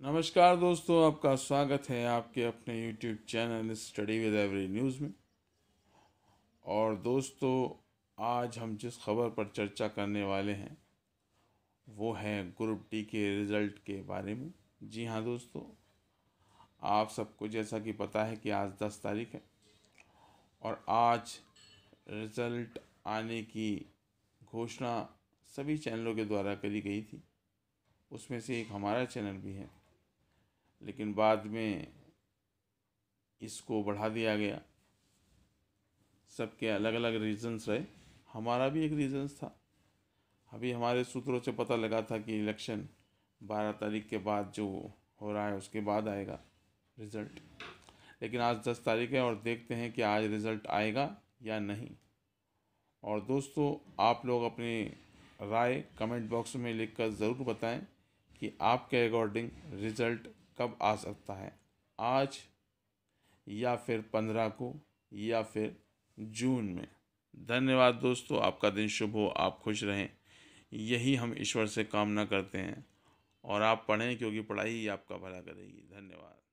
नमस्कार दोस्तों, आपका स्वागत है आपके अपने YouTube channel study with every news में। और दोस्तों, आज हम जिस खबर पर चर्चा करने वाले हैं, वो है ग्रुप डी के रिज़ल्ट के बारे में। जी हाँ दोस्तों, आप सबको जैसा कि पता है कि आज दस तारीख है और आज रिज़ल्ट आने की घोषणा सभी चैनलों के द्वारा करी गई थी। उसमें से एक हमारा चैनल भी है। लेकिन बाद में इसको बढ़ा दिया गया। सबके अलग अलग रीजंस रहे। हमारा भी एक रीजंस था। अभी हमारे सूत्रों से पता लगा था कि इलेक्शन बारह तारीख के बाद जो हो रहा है, उसके बाद आएगा रिज़ल्ट लेकिन आज दस तारीख है और देखते हैं कि आज रिज़ल्ट आएगा या नहीं। और दोस्तों, आप लोग अपनी राय कमेंट बॉक्स में लिखकर ज़रूर बताएँ कि आपके अकॉर्डिंग रिज़ल्ट कब आ सकता है? आज या फिर पंद्रह को या फिर जून में। धन्यवाद दोस्तों, आपका दिन शुभ हो, आप खुश रहें। यही हम ईश्वर से कामना करते हैं और आप पढ़ें क्योंकि पढ़ाई ही आपका भला करेगी। धन्यवाद।